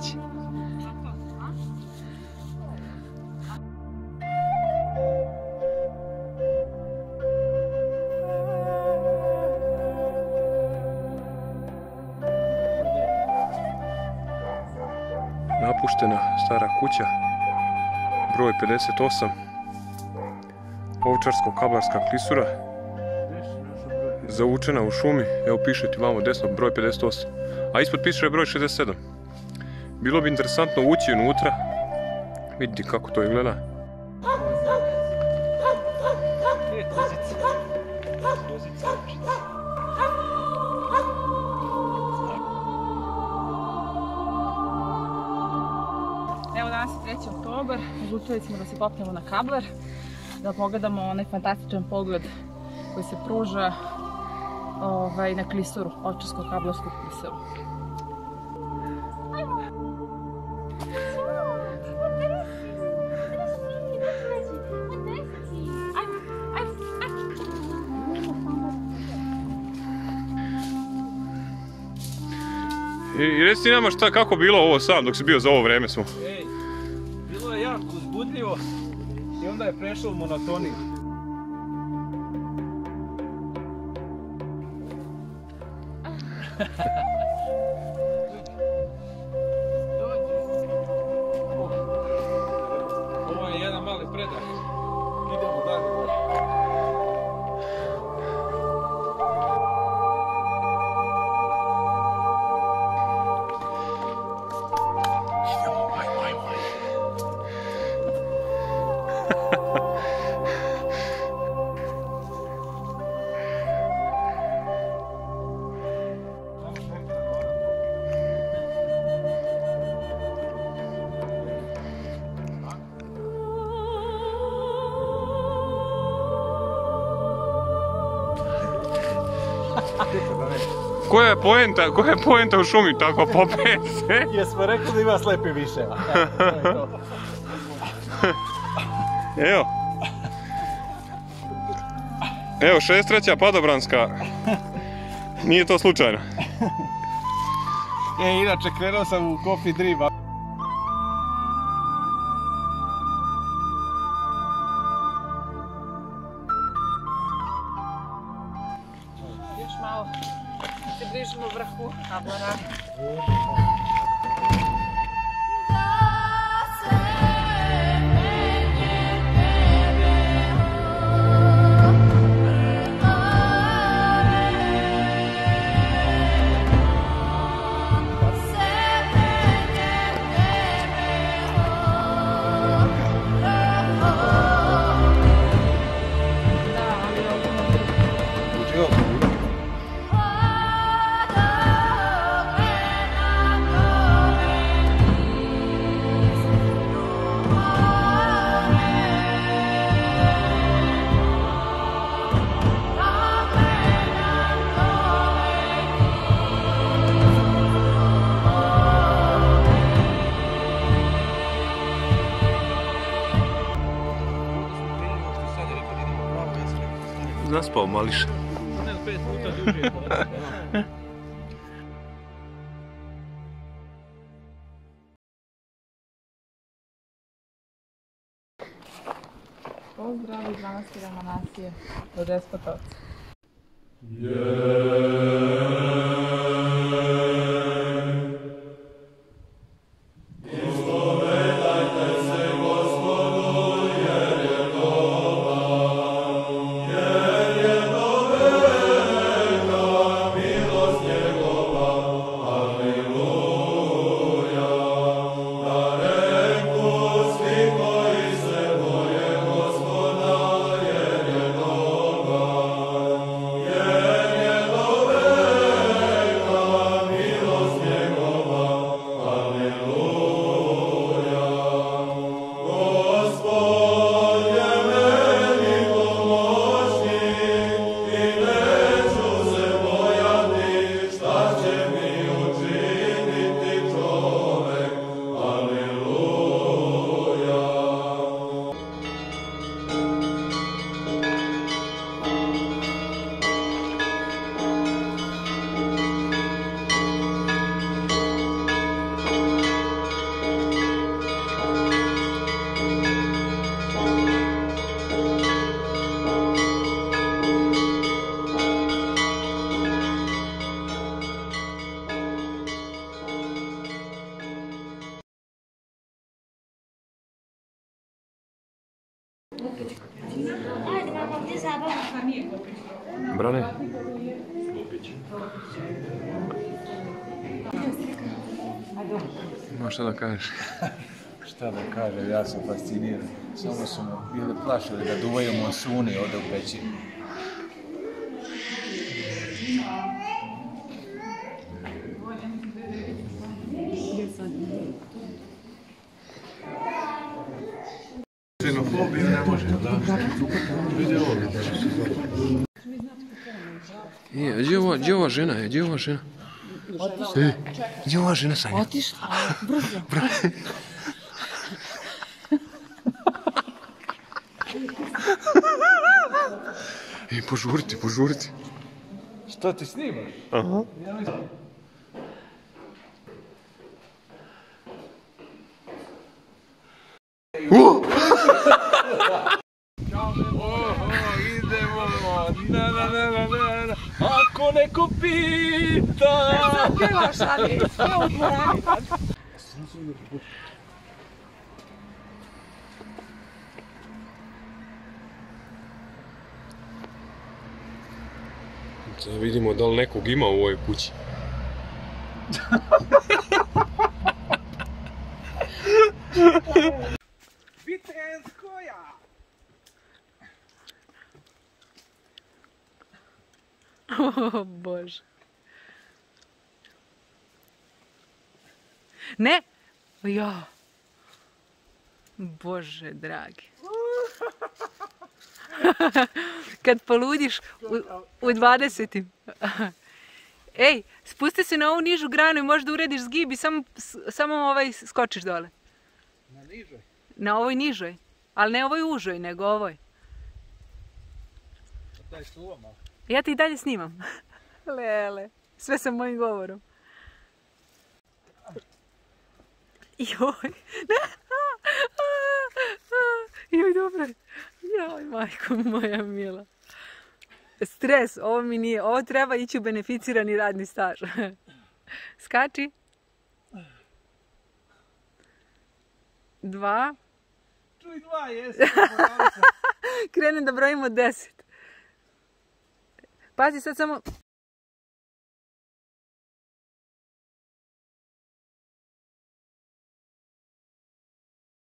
pogledati. Napuštena stara kuća, broj 58, Ovčarsko-Kablarska klisura, zaučena u šumi, evo piše ti vamo desno, broj 58, a ispod piše broj 67. Bilo bi interesantno ući unutra, vidjeti kako to izgleda. Evo danas je 3. oktober, odlučili smo da se popnemo na kabler, da pogledamo onaj fantastičan pogled koji se pruža ovaj, na klisuru, očarsko-kablarsku klisuru. I, i reci ti nama šta, kako bilo ovo sam dok si bio za ovo vreme smo. Ej, bilo je jako uzbudljivo i onda je prešao u monotoniju. Koja je poenta, koja je poenta u šumi tako popet se? Jesmo rekli da ima slepi više. Evo. Evo, 63. padobranska. Nije to slučajno. E, inače krenuo sam u Coffee Dream. 大哥呢？Zaspao mališ. Ne, pet puta duže. Pozdrav iz manastira Manasije od Despotovca. Yeah. Brane? Ma šta da kažeš? šta da kažem, ja sam fasciniran. Samo su me bile plašili da duvaju monsuni ovdje u pećini. Je, gdje je ova, gdje je ova žena? je, Gdje je ova žena? E, gdje je ova žena Sanja? Otišla, brzo. E, požurite, požurite. Što ti snimaš? Aha. Ja na, na, na, na, na, na. Ako neko pita... Pevaš, ali sve u dvorani. Da vidimo da li nekog ima u ovoj kući. O, Bože. Ne? Ja. Bože, dragi. Kad poludiš u, u 20. Ej, spusti se na ovu nižu granu i možda urediš zgib i samo, samo ovaj skočiš dole. Na nižoj. Na ovoj nižoj. Ali ne ovoj užoj, nego ovoj. Daj suva malo. Ja ti i dalje snimam. Lele, sve sa mojim govorom. Joj, ne. Joj, dobro. Joj, majko moja mila. Stres, ovo mi nije, ovo treba ići u beneficirani radni staž. Skači. Dva. Čuj dva, sam. Krenem da brojimo deset. Pazi sad samo